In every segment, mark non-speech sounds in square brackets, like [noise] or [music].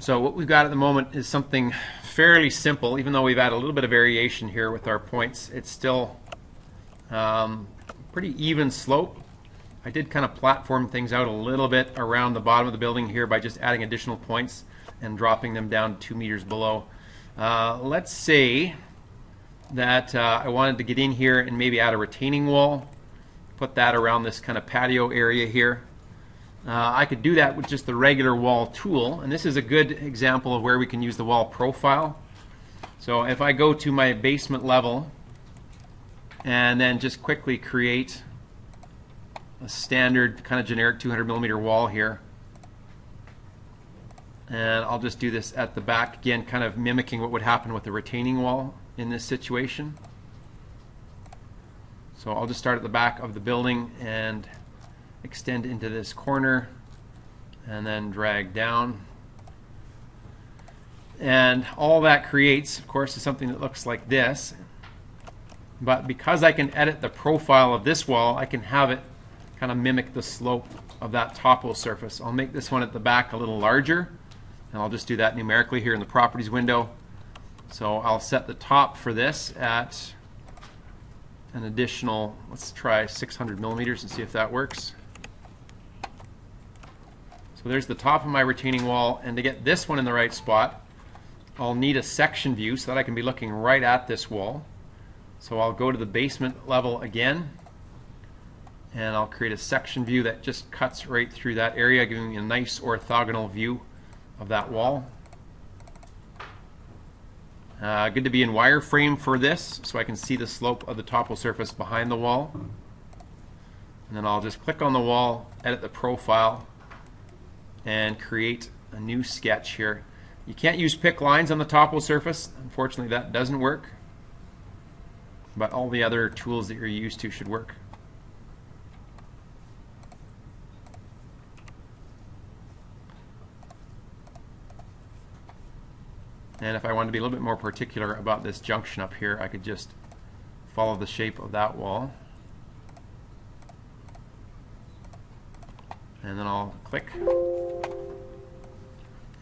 So what we've got at the moment is something fairly simple, even though we've had a little bit of variation here with our points. It's still um, pretty even slope. I did kind of platform things out a little bit around the bottom of the building here by just adding additional points and dropping them down two meters below. Uh, let's say that uh, I wanted to get in here and maybe add a retaining wall, put that around this kind of patio area here. Uh, I could do that with just the regular wall tool, and this is a good example of where we can use the wall profile. So if I go to my basement level and then just quickly create a standard kind of generic 200 millimeter wall here, and I'll just do this at the back again, kind of mimicking what would happen with a retaining wall in this situation. So I'll just start at the back of the building and extend into this corner and then drag down. And all that creates, of course, is something that looks like this. But because I can edit the profile of this wall, I can have it kind of mimic the slope of that topo surface. I'll make this one at the back a little larger, and I'll just do that numerically here in the properties window. So I'll set the top for this at an additional, let's try 600 millimeters and see if that works. So there's the top of my retaining wall, and to get this one in the right spot, I'll need a section view so that I can be looking right at this wall. So I'll go to the basement level again, and I'll create a section view that just cuts right through that area, giving me a nice orthogonal view of that wall. Uh, good to be in wireframe for this, so I can see the slope of the topo surface behind the wall. And then I'll just click on the wall, edit the profile, and create a new sketch here. You can't use pick lines on the topo surface. Unfortunately, that doesn't work. But all the other tools that you're used to should work. And if I wanted to be a little bit more particular about this junction up here, I could just follow the shape of that wall. And then I'll click.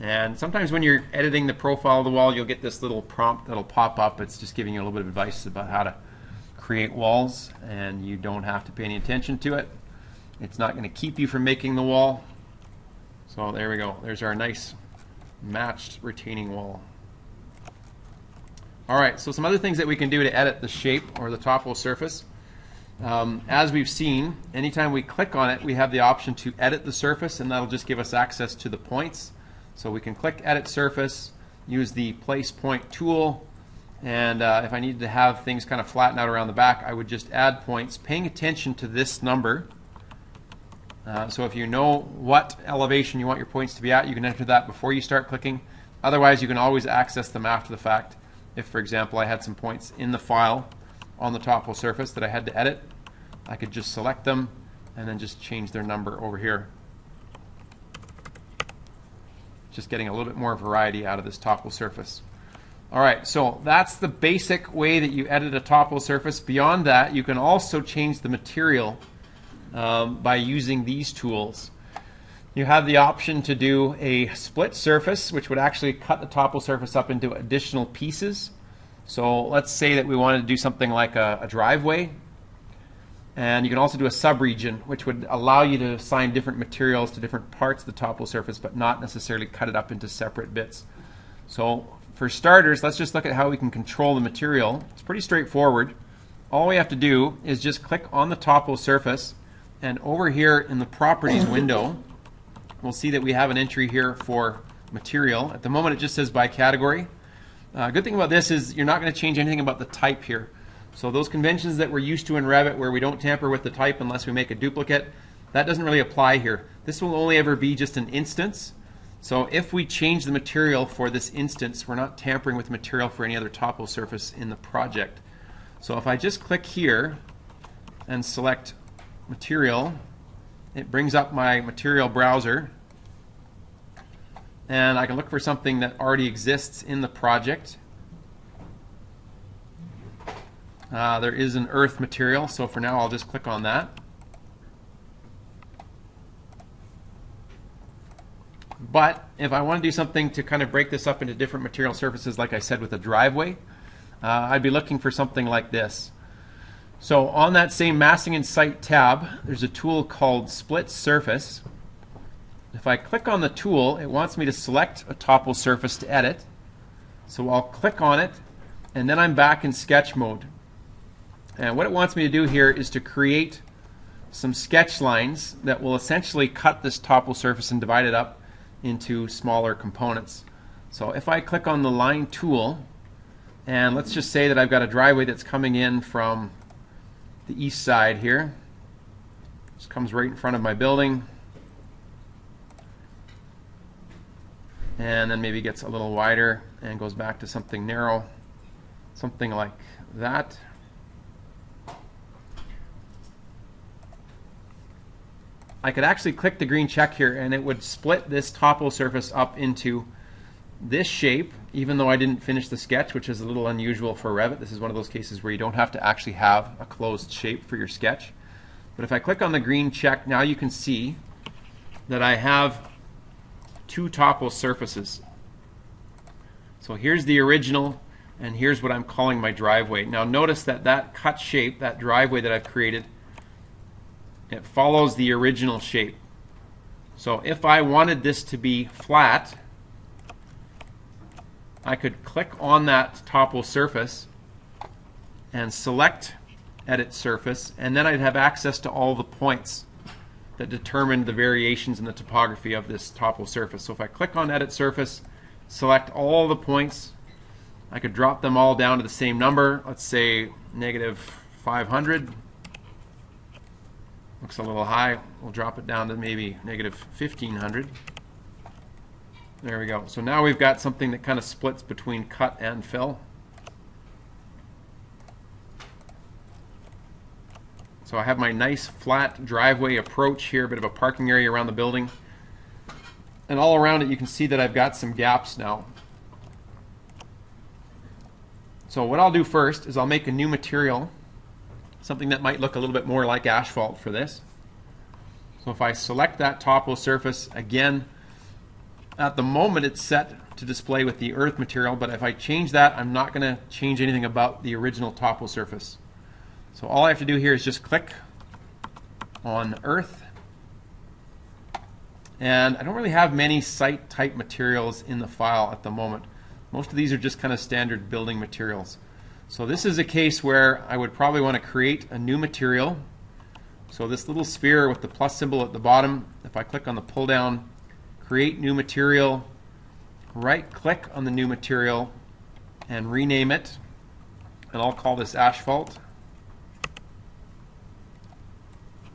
And sometimes when you're editing the profile of the wall, you'll get this little prompt that'll pop up. It's just giving you a little bit of advice about how to create walls, and you don't have to pay any attention to it. It's not going to keep you from making the wall. So there we go. There's our nice matched retaining wall. All right, so some other things that we can do to edit the shape or the topo surface. Um, as we've seen, anytime we click on it, we have the option to edit the surface, and that'll just give us access to the points. So we can click Edit Surface, use the Place Point tool, and uh, if I needed to have things kind of flatten out around the back, I would just add points, paying attention to this number. Uh, so if you know what elevation you want your points to be at, you can enter that before you start clicking. Otherwise, you can always access them after the fact. If, for example, I had some points in the file on the topo surface that I had to edit, I could just select them and then just change their number over here. Just getting a little bit more variety out of this topo surface. All right, so that's the basic way that you edit a topo surface. Beyond that, you can also change the material um, by using these tools. You have the option to do a split surface, which would actually cut the topo surface up into additional pieces. So let's say that we wanted to do something like a, a driveway. And you can also do a subregion, which would allow you to assign different materials to different parts of the topo surface, but not necessarily cut it up into separate bits. So for starters, let's just look at how we can control the material. It's pretty straightforward. All we have to do is just click on the topo surface, and over here in the properties [coughs] window, we'll see that we have an entry here for material. At the moment it just says by category. Uh, good thing about this is you're not going to change anything about the type here. So those conventions that we're used to in Revit where we don't tamper with the type unless we make a duplicate, that doesn't really apply here. This will only ever be just an instance. So if we change the material for this instance, we're not tampering with material for any other topo surface in the project. So if I just click here and select material, it brings up my material browser and I can look for something that already exists in the project. Uh, there is an earth material, so for now I'll just click on that. But if I want to do something to kind of break this up into different material surfaces, like I said with a driveway, uh, I'd be looking for something like this. So on that same massing and site tab, there's a tool called Split Surface. If I click on the tool, it wants me to select a topo surface to edit. So I'll click on it, and then I'm back in sketch mode. And what it wants me to do here is to create some sketch lines that will essentially cut this topo surface and divide it up into smaller components. So if I click on the line tool, and let's just say that I've got a driveway that's coming in from the east side here. This comes right in front of my building. And then maybe gets a little wider and goes back to something narrow, something like that. I could actually click the green check here and it would split this topo surface up into this shape, even though I didn't finish the sketch, which is a little unusual for Revit. This is one of those cases where you don't have to actually have a closed shape for your sketch. But if I click on the green check, now you can see that I have two topo surfaces. So here's the original, and here's what I'm calling my driveway. Now notice that that cut shape, that driveway that I've created, it follows the original shape. So if I wanted this to be flat, I could click on that topo surface and select edit surface and then I'd have access to all the points that determine the variations in the topography of this topo surface. So if I click on edit surface, select all the points, I could drop them all down to the same number, let's say negative 500 Looks a little high. We'll drop it down to maybe negative 1500. There we go. So now we've got something that kind of splits between cut and fill. So I have my nice flat driveway approach here, a bit of a parking area around the building. And all around it you can see that I've got some gaps now. So what I'll do first is I'll make a new material something that might look a little bit more like asphalt for this. So if I select that topo surface, again, at the moment it's set to display with the earth material, but if I change that, I'm not going to change anything about the original topo surface. So all I have to do here is just click on earth. And I don't really have many site type materials in the file at the moment. Most of these are just kind of standard building materials. So this is a case where I would probably want to create a new material. So this little sphere with the plus symbol at the bottom, if I click on the pull down, create new material, right click on the new material and rename it. And I'll call this asphalt.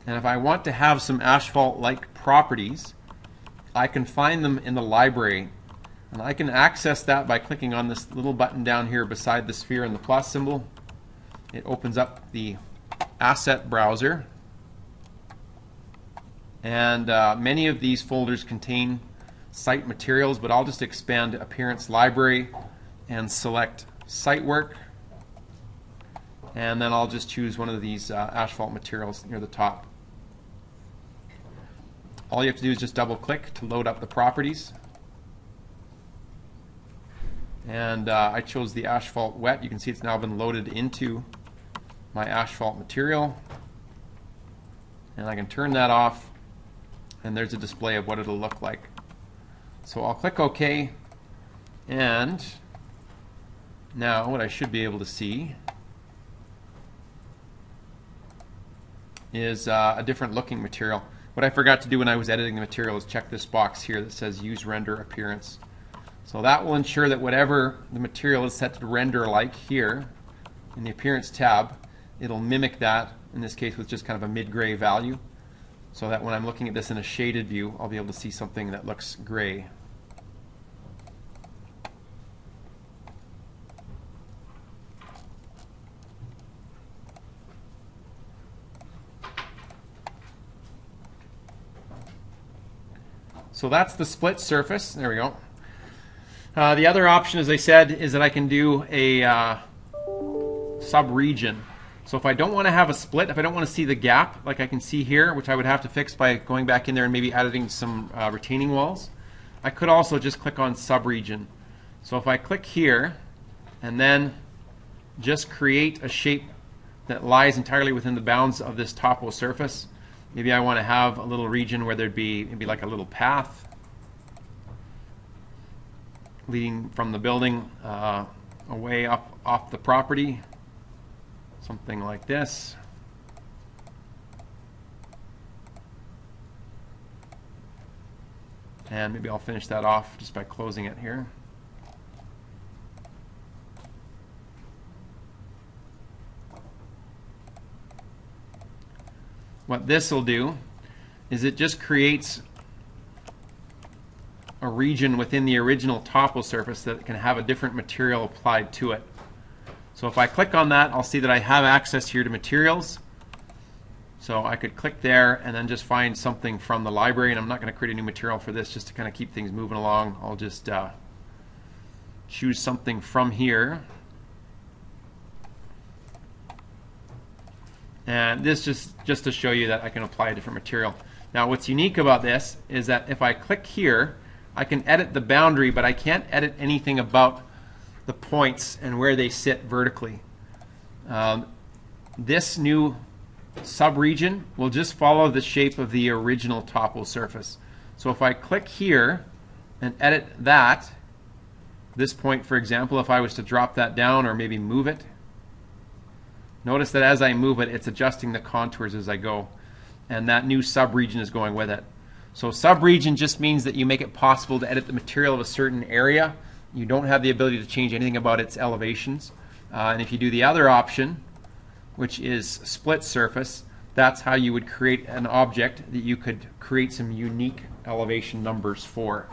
And if I want to have some asphalt-like properties, I can find them in the library and I can access that by clicking on this little button down here beside the sphere and the plus symbol. It opens up the asset browser. And uh, many of these folders contain site materials, but I'll just expand Appearance Library and select Site Work. And then I'll just choose one of these uh, asphalt materials near the top. All you have to do is just double click to load up the properties and uh, I chose the asphalt wet. You can see it's now been loaded into my asphalt material. And I can turn that off and there's a display of what it'll look like. So I'll click OK and now what I should be able to see is uh, a different looking material. What I forgot to do when I was editing the material is check this box here that says use render appearance. So that will ensure that whatever the material is set to render like here in the appearance tab, it'll mimic that, in this case with just kind of a mid-gray value, so that when I'm looking at this in a shaded view, I'll be able to see something that looks gray. So that's the split surface. There we go. Uh, the other option, as I said, is that I can do a uh, sub-region. So if I don't want to have a split, if I don't want to see the gap like I can see here, which I would have to fix by going back in there and maybe adding some uh, retaining walls, I could also just click on subregion. So if I click here and then just create a shape that lies entirely within the bounds of this topo surface, maybe I want to have a little region where there'd be maybe like a little path leading from the building uh, away up off the property, something like this. And maybe I'll finish that off just by closing it here. What this will do is it just creates a region within the original topo surface that can have a different material applied to it. So if I click on that, I'll see that I have access here to materials. So I could click there and then just find something from the library, and I'm not going to create a new material for this just to kind of keep things moving along. I'll just uh, choose something from here. And this just, just to show you that I can apply a different material. Now what's unique about this is that if I click here, I can edit the boundary, but I can't edit anything about the points and where they sit vertically. Um, this new subregion will just follow the shape of the original topo surface. So if I click here and edit that, this point for example, if I was to drop that down or maybe move it, notice that as I move it, it's adjusting the contours as I go. And that new subregion is going with it. So subregion just means that you make it possible to edit the material of a certain area. You don't have the ability to change anything about its elevations. Uh, and if you do the other option, which is split surface, that's how you would create an object that you could create some unique elevation numbers for.